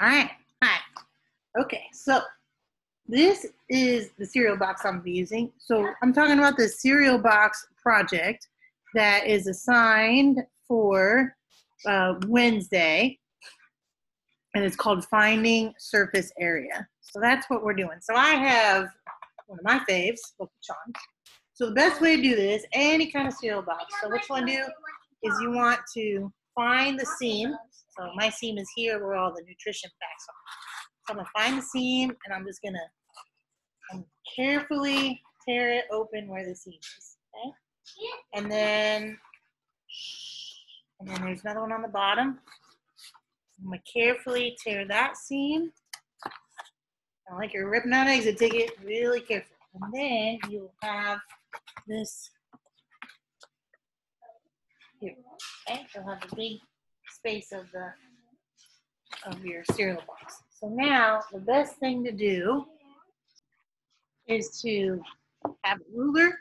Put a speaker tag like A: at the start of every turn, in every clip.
A: All right. Hi. Okay. So this is the cereal box I'm using. So I'm talking about the cereal box project that is assigned for uh, Wednesday, and it's called Finding Surface Area. So that's what we're doing. So I have one of my faves. So the best way to do this, any kind of cereal box. So what you want to do is you want to find the seam. So my seam is here where all the nutrition facts are. So I'm gonna find the seam and I'm just gonna um, carefully tear it open where the seam is. Okay? And then and then there's another one on the bottom. I'm gonna carefully tear that seam. Not like you're ripping out eggs, so take it really careful. And then you'll have this here. Okay, you'll have the big space of the of your cereal box. So now the best thing to do is to have a ruler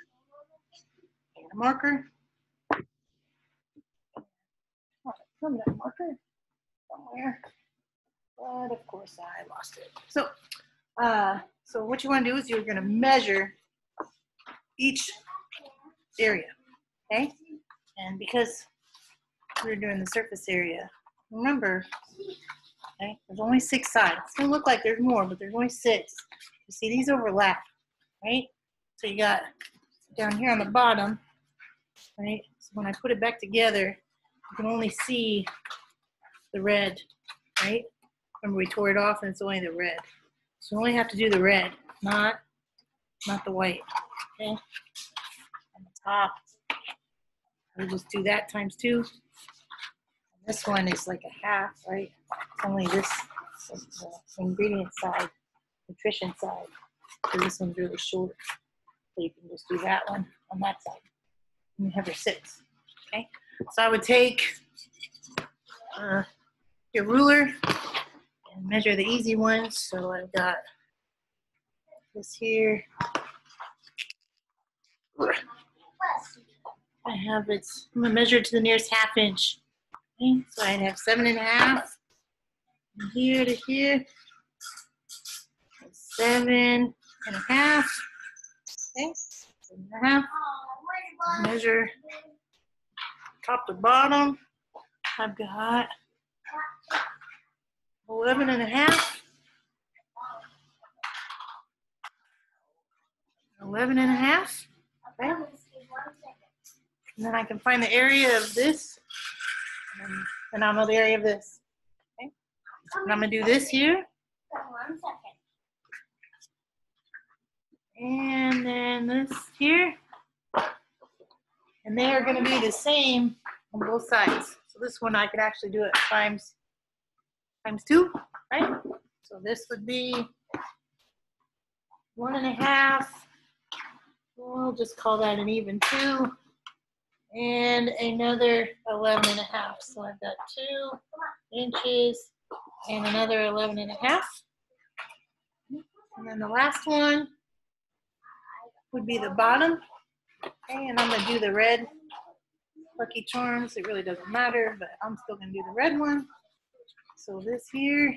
A: and a marker. Oh, permanent marker somewhere, but of course I lost it. So, uh, so what you want to do is you're going to measure each area, okay? And because we're doing the surface area, remember, okay, there's only six sides. It's gonna look like there's more, but there's only six. You see, these overlap, right? So you got down here on the bottom, right? So when I put it back together, you can only see the red, right? Remember we tore it off and it's only the red. So we only have to do the red, not, not the white, okay? On the top, we'll just do that times two. This one is like a half, right? It's only this, the ingredient side, nutrition side. So this one's really short. So you can just do that one on that side. And you have your six, okay? So I would take uh, your ruler and measure the easy ones. So I've got this here. I have it, I'm gonna measure to the nearest half inch. Okay, so I'd have seven and a half from here to here. Seven and a half. Okay, seven and a half. Measure top to bottom. I've got 11 and a half. 11 and a half. Okay. And then I can find the area of this. And then know the area of this. Okay. And I'm going to do this here. And then this here. And they are going to be the same on both sides. So this one I could actually do it times times two, right? So this would be one and a half. We'll just call that an even two. And another 11 and a half. So I've got two inches and another 11 and a half. And then the last one would be the bottom. And I'm gonna do the red Lucky Charms. It really doesn't matter, but I'm still gonna do the red one. So this here,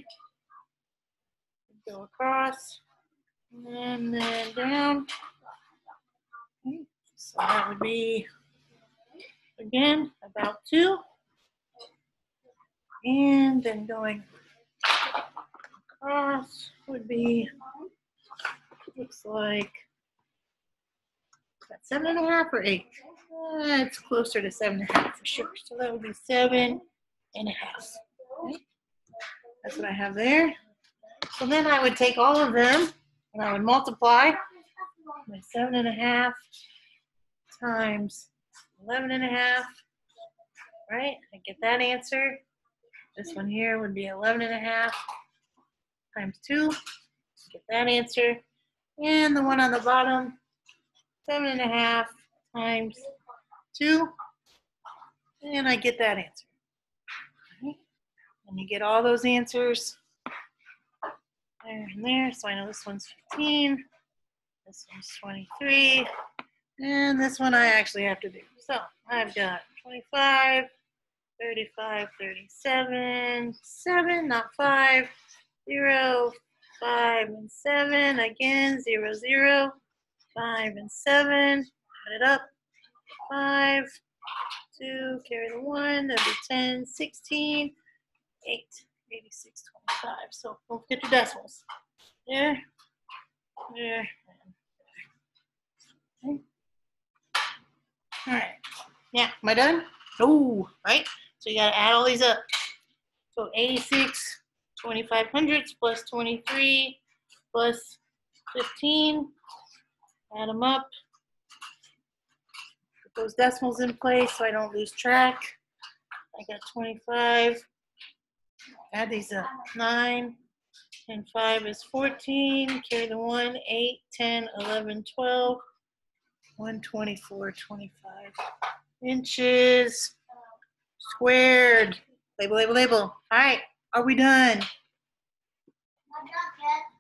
A: go across, and then down. So that would be, again, about two. And then going across would be, looks like, seven and a half or eight? Uh, it's closer to seven and a half for sure. So that would be seven and a half. That's what I have there. So then I would take all of them and I would multiply my seven and a half times 11 and a half, right? I get that answer. This one here would be 11 and a half times two, get that answer. And the one on the bottom, seven and a half times two, and I get that answer. And you get all those answers there and there. So I know this one's 15, this one's 23, and this one I actually have to do. So I've got 25, 35, 37, 7, not 5, zero, five and seven, again, zero, zero, five and seven, add it up, five, two, carry the one, that'd be 10, 16, 8, 86, 25. So don't forget your decimals. There, there, and there. Okay. All right. Yeah, am I done? Oh, right. So you gotta add all these up. So 86, 25 hundredths plus 23 plus 15. Add them up. Put those decimals in place so I don't lose track. I got 25. Add these up. 9 and 5 is 14. Carry the 1, 8, 10, 11, 12. 124, 25 inches squared. Label, label, label. All right, are we done?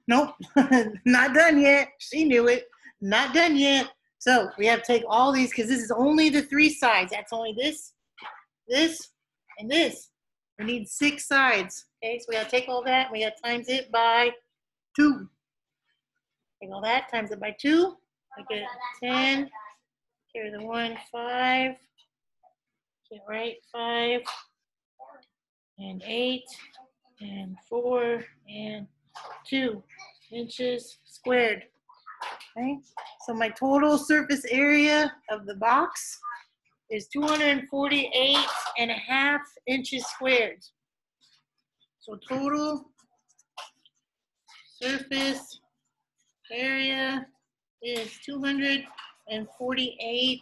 A: Nope, not done yet. She knew it. Not done yet. So we have to take all these because this is only the three sides. That's only this, this, and this. We need six sides. Okay, so we gotta take all that. We gotta times it by two. Take all that, times it by two. I get 10. Carry the one, five. Get right, five. And eight. And four. And two inches squared. Okay, so my total surface area of the box is 248 and a half inches squared. So total surface area is 248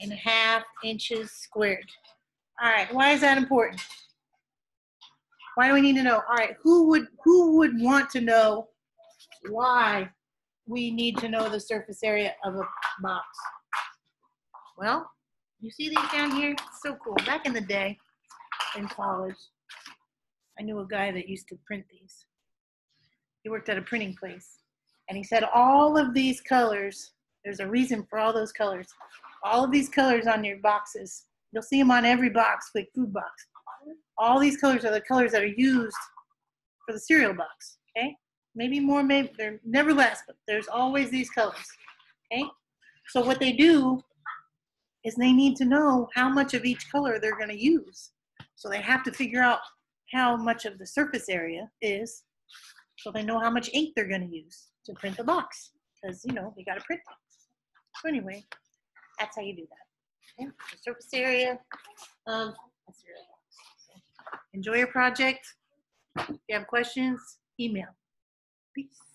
A: and a half inches squared. All right, why is that important? Why do we need to know? All right, who would who would want to know why we need to know the surface area of a box? Well, you see these down here? So cool. Back in the day in college, I knew a guy that used to print these. He worked at a printing place. And he said all of these colors, there's a reason for all those colors. All of these colors on your boxes, you'll see them on every box, like food box. All these colors are the colors that are used for the cereal box, okay? Maybe more, maybe they're never less, but there's always these colors, okay? So what they do is they need to know how much of each color they're gonna use. So they have to figure out how much of the surface area is so they know how much ink they're going to use to print the box because you know they got to print it. So anyway, that's how you do that. Okay? The surface area um, of cereal enjoy your project. If you have questions, email. Peace.